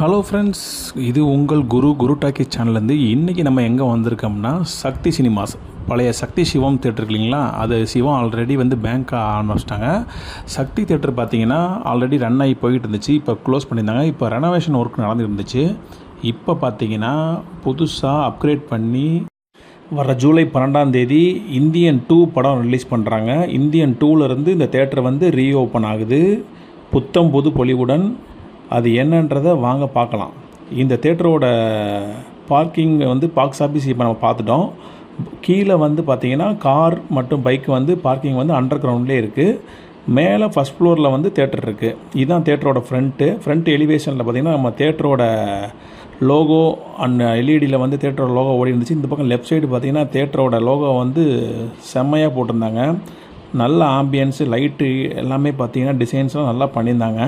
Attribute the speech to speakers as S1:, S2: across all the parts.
S1: Hello friends இது உங்கள் குரு குரு talkie சேனல்லேருந்து இன்றைக்கி நம்ம எங்கே வந்திருக்கோம்னா சக்தி சினிமாஸ். பழைய சக்தி சிவம் தேட்டர் இல்லைங்களா அது சிவம் ஆல்ரெடி வந்து பேங்க்காக ஆரம்பிச்சிட்டாங்க. சக்தி தேட்டர் பார்த்தீங்கன்னா ஆல்ரெடி ரன் ஆகி போயிட்டு இருந்துச்சு. இப்போ க்ளோஸ் பண்ணியிருந்தாங்க. இப்போ ரெனோவேஷன் ஒர்க் நடந்துருந்துச்சு இப்போ பார்த்தீங்கன்னா புதுசாக அப்கிரேட் பண்ணி வர ஜூலை பன்னெண்டாம் தேதி இந்தியன் டூ படம் ரிலீஸ் பண்ணுறாங்க இந்தியன் டூலேருந்து இந்த தேட்டர் வந்து ரீஓப்பன் ஆகுது. புத்தம் புது பொலிவுடன் அது என்னன்றதை வாங்க பார்க்கலாம். இந்த தேட்டரோட பார்க்கிங் வந்து பாக்ஸ் ஆஃபீஸ் இப்போ நம்ம பார்த்துட்டோம். கீழே வந்து பார்த்தீங்கன்னா கார் மற்றும் பைக் வந்து பார்க்கிங் வந்து அண்டர் கிரவுண்ட்லேயே இருக்குது மேலே ஃபஸ்ட் ஃப்ளோரில் வந்து தேட்டர் இருக்குது இதுதான் தேட்டரோட ஃப்ரண்ட்டு ஃப்ரண்ட் எலிவேஷனில் பார்த்தீங்கன்னா நம்ம தேட்டரோட லோகோ அண்ட் எல்இடியில் வந்து தேட்டரோட லோகோ ஓடி இருந்துச்சு. இந்த பக்கம் லெஃப்ட் சைடு பார்த்தீங்கன்னா தேட்டரோட லோகோ வந்து செம்மையாக போட்டிருந்தாங்க. நல்ல ஆம்பியன்ஸு லைட்டு எல்லாமே பார்த்தீங்கன்னா டிசைன்ஸ்லாம் நல்லா பண்ணியிருந்தாங்க.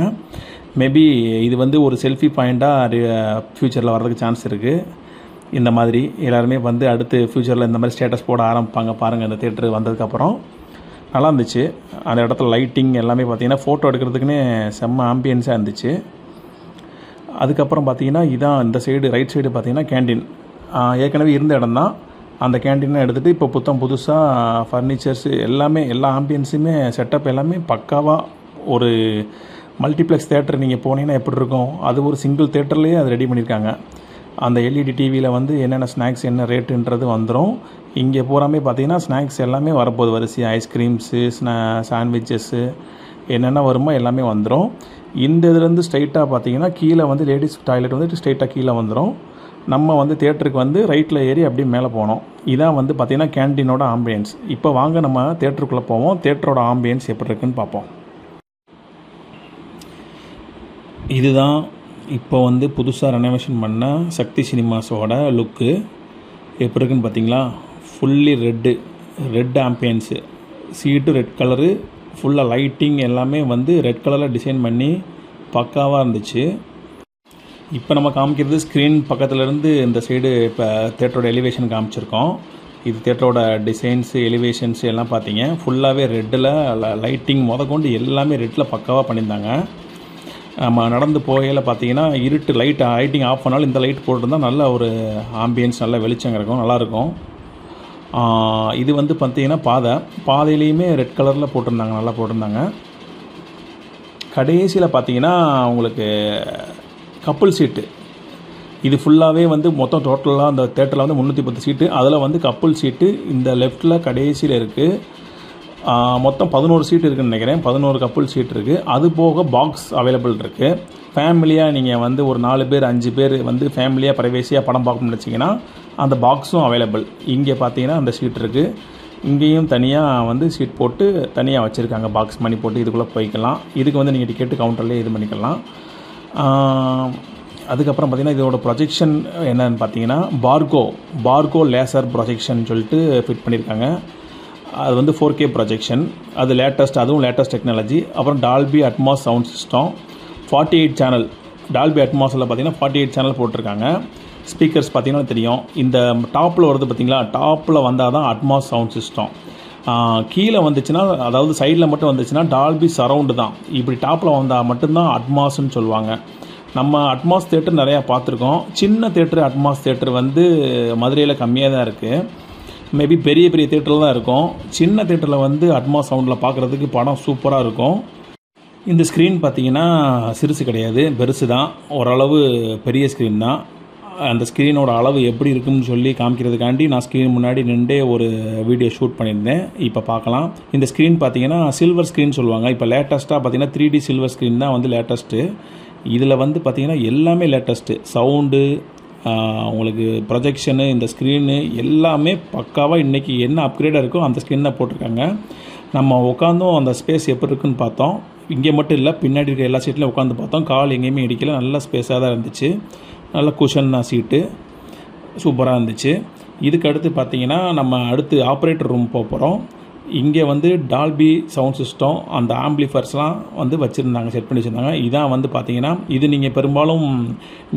S1: மேபி இது வந்து ஒரு செல்ஃபி பாயிண்ட்டாக ஃப்யூச்சரில் வர்றதுக்கு சான்ஸ் இருக்குது இந்த மாதிரி எல்லாருமே வந்து அடுத்து ஃப்யூச்சரில் இந்த மாதிரி ஸ்டேட்டஸ் போட ஆரம்பிப்பாங்க பாருங்கள் இந்த தேட்டர் வந்ததுக்கப்புறம் நல்லா இருந்துச்சு. அந்த இடத்துல லைட்டிங் எல்லாமே பார்த்தீங்கன்னா ஃபோட்டோ எடுக்கிறதுக்குன்னே செம்ம ஆம்பியன்ஸாக இருந்துச்சு. அதுக்கப்புறம் பார்த்தீங்கன்னா இதான் இந்த சைடு ரைட் சைடு பார்த்தீங்கன்னா கேண்டீன் ஏற்கனவே இருந்த இடம் தான். அந்த கேண்டீனை எடுத்துகிட்டு இப்போ புத்தம் புதுசாக ஃபர்னிச்சர்ஸு எல்லாமே எல்லா ஆம்பியன்ஸுமே செட்டப் எல்லாமே பக்காவாக ஒரு மல்டிப்ளெக்ஸ் தேட்டர் நீங்கள் போனீங்கன்னா எப்படி இருக்கும்? அது ஒரு சிங்கிள் தேட்டர்லேயே அது ரெடி பண்ணியிருக்காங்க அந்த எல்இடி டிவியில் வந்து என்னென்ன ஸ்நாக்ஸ் என்ன ரேட்டுன்றது வந்துடும் இங்கே பூராமே பார்த்தீங்கன்னா ஸ்நாக்ஸ் எல்லாமே வரப்போகுது. வரிசை ஐஸ்கிரீம்ஸு ஸ்நா சாண்ட்விச்சஸ்ஸு என்னென்ன வருமோ எல்லாமே வந்துடும் இந்த இதுலேருந்து ஸ்ட்ரைட்டாக பார்த்தீங்கன்னா கீழே வந்து லேடிஸ் டாய்லெட் வந்து ஸ்ட்ரைட்டாக கீழே வந்துடும் நம்ம வந்து தேட்டருக்கு வந்து ரைட்டில் ஏறி அப்படியே மேலே போனோம். இதான் வந்து பார்த்திங்கன்னா கேன்டீனோட ஆம்பியன்ஸ் இப்போ வாங்க நம்ம தேட்டருக்குள்ளே போவோம். தேட்டரோட ஆம்பியன்ஸ் எப்படி இருக்குன்னு பார்ப்போம் இதுதான் இப்போ வந்து புதுசாக ரெனோவேஷன் பண்ண சக்தி சினிமாஸோட லுக்கு எப்படி இருக்குன்னு பார்த்தீங்களா? Fully red red ambience seat red colour ஃபுல்லாக லைட்டிங் எல்லாமே வந்து ரெட் கலரில் டிசைன் பண்ணி பக்காவாக இருந்துச்சு. இப்போ நம்ம காமிக்கிறது ஸ்க்ரீன் பக்கத்துலேருந்து இந்த சைடு இப்போ தேட்டரோட எலிவேஷன் காமிச்சிருக்கோம். இது தேட்டரோட டிசைன்ஸு எலிவேஷன்ஸு எல்லாம் பார்த்தீங்க. ஃபுல்லாகவே ரெட்டில் லைட்டிங் முத கொண்டு எல்லாமே ரெட்டில் பக்காவாக பண்ணியிருந்தாங்க. நம்ம நடந்து போகையில் பார்த்தீங்கன்னா இருட்டு லைட் லைட்டிங் ஆஃப் பண்ணாலும் இந்த லைட் போட்டிருந்தா நல்ல ஒரு ஆம்பியன்ஸ் நல்ல வெளிச்சம் இருக்கும். நல்லாயிருக்கும் இது வந்து பார்த்தீங்கன்னா பாதை. பாதையிலையுமே ரெட் கலரில் போட்டிருந்தாங்க நல்லா போட்டிருந்தாங்க. கடைசியில் பார்த்தீங்கன்னா உங்களுக்கு கப்புள் சீட்டு இது ஃபுல்லாகவே வந்து மொத்தம் டோட்டலாக அந்த தேட்டரில் வந்து முந்நூற்றி பத்து சீட்டு அதில் வந்து கப்புள் சீட்டு இந்த லெஃப்ட்டில் கடைசியில் இருக்குது மொத்தம் பதினோரு சீட் இருக்குதுன்னு நினைக்கிறேன். பதினோரு கப்புள் சீட் இருக்குது அது போக பாக்ஸ் அவைலபிள் இருக்குது ஃபேமிலியாக நீங்கள் வந்து ஒரு நாலு பேர் அஞ்சு பேர் வந்து ஃபேமிலியாக ப்ரைவேசியாக படம் பார்க்கணும்னு நினச்சிங்கன்னா அந்த பாக்ஸும் அவைலபிள் இங்கே பார்த்தீங்கன்னா அந்த சீட் இருக்குது இங்கேயும் தனியாக வந்து சீட் போட்டு தனியாக வச்சுருக்காங்க. பாக்ஸ் மணி போட்டு இதுக்குள்ளே போய்க்கலாம். இதுக்கு வந்து நீங்கள் டிக்கெட்டு கவுண்டர்லேயே இது பண்ணிக்கலாம். அதுக்கப்புறம் பார்த்திங்கன்னா இதோட ப்ரொஜெக்ஷன் என்னன்னு பார்த்தீங்கன்னா பார்கோ பார்கோ லேசர் ப்ரொஜெக்ஷன் சொல்லிட்டு ஃபிட் பண்ணியிருக்காங்க அது வந்து ஃபோர் கே ப்ரொஜெக்ஷன் அது லேட்டஸ்ட் அதுவும் லேட்டஸ்ட் டெக்னாலஜி அப்புறம் Dolby Atmos sound system forty eight channel Dolby அட்மாஸில் பார்த்தீங்கன்னா ஃபார்ட்டி எயிட் சேனல் போட்டிருக்காங்க. ஸ்பீக்கர்ஸ் பார்த்தீங்கன்னா தெரியும். இந்த டாப்பில் வருது பார்த்தீங்களா டாப்பில் வந்தால் தான் அட்மாஸ் சவுண்ட் சிஸ்டம் கீழே வந்துச்சுன்னா அதாவது சைடில் மட்டும் வந்துச்சுன்னா டால்பி சரவுண்டு தான். இப்படி டாப்பில் வந்தால் மட்டும்தான் அட்மாஸ்ன்னு சொல்லுவாங்க. நம்ம அட்மாஸ் தேட்டர் நிறையா பார்த்துருக்கோம். சின்ன தேட்டர் அட்மாஸ் தேட்டர் வந்து மதுரையில் கம்மியாக தான் இருக்குது மேபி பெரிய பெரிய தேட்டரில் தான் இருக்கும். சின்ன தேட்டரில் வந்து அட்மாஸ் சவுண்டில் பார்க்குறதுக்கு படம் சூப்பராக இருக்கும். இந்த ஸ்க்ரீன் பார்த்தீங்கன்னா சிறுசு கிடையாது பெருசு தான். ஓரளவு பெரிய ஸ்க்ரீன் தான். அந்த ஸ்க்ரீனோட அளவு எப்படி இருக்குன்னு சொல்லி காமிக்கிறதுக்காண்டி நான் ஸ்க்ரீன் முன்னாடி நின்றே ஒரு வீடியோ ஷூட் பண்ணியிருந்தேன். இப்போ பார்க்கலாம். இந்த ஸ்க்ரீன் பார்த்தீங்கன்னா சில்வர் ஸ்க்ரீன் சொல்லுவாங்க. இப்போ லேட்டஸ்ட்டாக பார்த்தீங்கன்னா த்ரீ டி சில்வர் ஸ்க்ரீன் தான் வந்து லேட்டஸ்ட்டு இதில் வந்து பார்த்திங்கன்னா எல்லாமே லேட்டஸ்ட்டு சவுண்டு உங்களுக்கு ப்ரொஜெக்ஷனு இந்த ஸ்க்ரீனு எல்லாமே பக்காவாக இன்றைக்கி என்ன அப்கிரேடாக இருக்கோ அந்த ஸ்க்ரீனை போட்டிருக்காங்க. நம்ம உட்காந்தும் அந்த ஸ்பேஸ் எப்படி இருக்குன்னு பார்த்தோம். இங்கே மட்டும் இல்லை பின்னாடி இருக்கிற எல்லா சீட்லையும் உட்காந்து பார்த்தோம். கால் எங்கேயுமே இடிக்கல நல்ல ஸ்பேஸாக தான் இருந்துச்சு. நல்ல குஷன்னா சீட்டு சூப்பராக இருந்துச்சு. இதுக்கு அடுத்து பார்த்திங்கன்னா நம்ம அடுத்து ஆப்ரேட்டர் ரூம் போக போகிறோம் இங்கே வந்து டால்பி சவுண்ட் சிஸ்டம் அந்த ஆம்பிளிஃபர்ஸ்லாம் வந்து வச்சுருந்தாங்க செட் பண்ணி வச்சுருந்தாங்க. இதான் வந்து பார்த்தீங்கன்னா இது நீங்கள் பெரும்பாலும்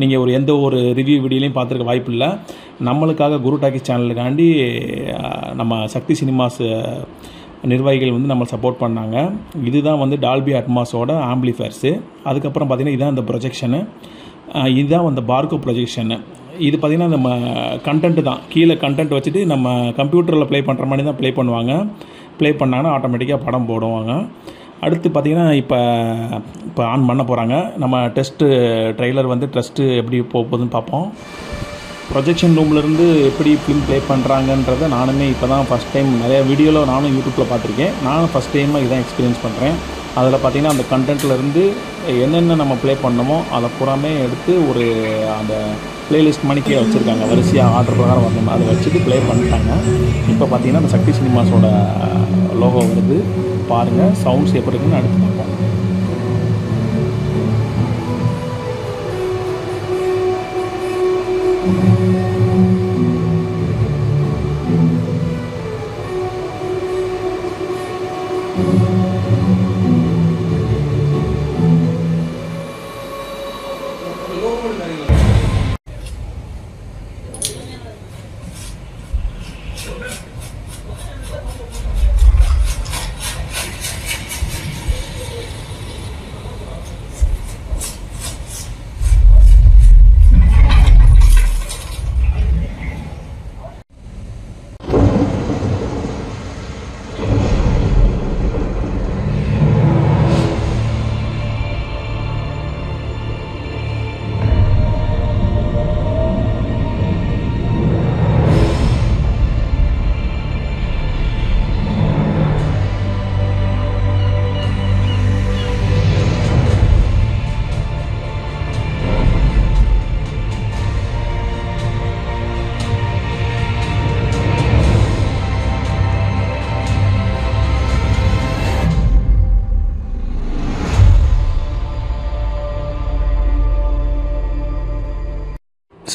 S1: நீங்கள் ஒரு எந்த ஒரு ரிவ்யூ வீடியோலையும் பார்த்துருக்க வாய்ப்பு இல்லை. நம்மளுக்காக குரு டாக்கி சேனலுக்காண்டி நம்ம சக்தி சினிமாஸ் நிர்வாகிகள் வந்து நம்ம சப்போர்ட் பண்ணாங்க. இதுதான் வந்து டால்பி அட்மாஸோட ஆம்பிளிஃபயர்ஸு அதுக்கப்புறம் பார்த்திங்கன்னா இதுதான் இந்த ப்ரொஜெக்ஷனு இதுதான் அந்த பார்கோ ப்ரொஜெக்ஷனு இது பார்த்திங்கன்னா நம்ம கண்டென்ட் தான். கீழே கண்டென்ட் வச்சுட்டு நம்ம கம்ப்யூட்டரில் ப்ளே பண்ணுற மாதிரி தான் ப்ளே பண்ணுவாங்க. ப்ளே பண்ணாங்கன்னா ஆட்டோமேட்டிக்காக படம் போடுவாங்க. அடுத்து பார்த்திங்கன்னா இப்போ இப்போ ஆன் பண்ண போகிறாங்க நம்ம டெஸ்ட்டு ட்ரெய்லர் வந்து டெஸ்ட்டு எப்படி போக போகுதுன்னு பார்ப்போம். ப்ரொஜெக்ஷன் ரூம்லேருந்து எப்படி ஃபிலிம் ப்ளே பண்ணுறாங்கன்றதை நானுமே இப்போ தான் ஃபஸ்ட் டைம் நிறையா வீடியோவில் நானும் யூடியூப்பில் பார்த்துருக்கேன். நானும் ஃபஸ்ட் டைமாக இதான் எக்ஸ்பீரியன்ஸ் பண்ணுறேன் அதில் பார்த்திங்கன்னா அந்த கண்டென்ட்லேருந்து என்னென்ன நம்ம ப்ளே பண்ணமோ அதை பூராமே எடுத்து ஒரு அந்த ப்ளேலிஸ்ட் மணிக்கே வச்சுருக்காங்க. வரிசையாக ஆர்டர் பிரகாரம் வரணும் அதை வச்சுட்டு ப்ளே பண்ணிட்டாங்க. இப்போ பார்த்தீங்கன்னா அந்த சக்தி சினிமாஸோட லோகோ வருது. பாருங்கள் சவுண்ட்ஸ் எப்படி இருக்குன்னு அடுத்து பார்ப்போம்.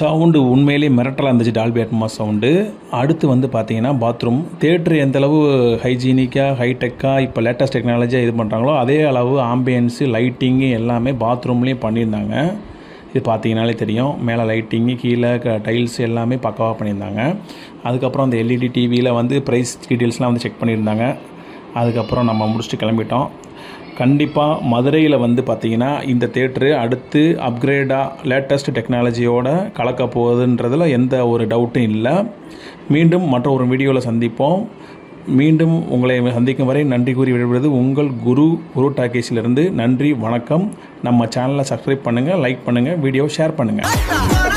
S1: சவுண்டு உண்மையிலே மிரட்டலாக இருந்துச்சு டால்பி அட்மாஸ் சவுண்டு அடுத்து வந்து பார்த்தீங்கன்னா பாத்ரூம் தேட்ரு எந்தளவு ஹைஜீனிக்காக ஹைடெக்காக இப்போ லேட்டஸ்ட் டெக்னாலஜியாக இது பண்ணுறாங்களோ அதே அளவு ஆம்பியன்ஸு லைட்டிங்கு எல்லாமே பாத்ரூம்லேயும் பண்ணியிருந்தாங்க. இது பார்த்தீங்கனாலே தெரியும். மேலே லைட்டிங்கு கீழே க டைல்ஸ் எல்லாமே பக்காவாக பண்ணியிருந்தாங்க. அதுக்கப்புறம் அந்த எல்இடி டிவியில் வந்து ப்ரைஸ் டீட்டெயில்ஸ்லாம் வந்து செக் பண்ணியிருந்தாங்க. அதுக்கப்புறம் நம்ம முடிச்சுட்டு கிளம்பிட்டோம். கண்டிப்பாக மதுரையில் வந்து பார்த்திங்கன்னா இந்த தேட்ரு அடுத்து அப்கிரேடாக லேட்டஸ்ட் டெக்னாலஜியோட கலக்க போகுதுன்றதில் எந்த ஒரு டவுட்டும் இல்லை. மீண்டும் மற்ற ஒரு வீடியோவில் சந்திப்போம். மீண்டும் உங்களை சந்திக்கும் வரை நன்றி கூறி விடுவது உங்கள் குரு குரு டாக்கீஸிலிருந்து நன்றி வணக்கம். நம்ம சேனலை சப்ஸ்கிரைப் பண்ணுங்கள் லைக் பண்ணுங்கள் வீடியோ ஷேர் பண்ணுங்கள்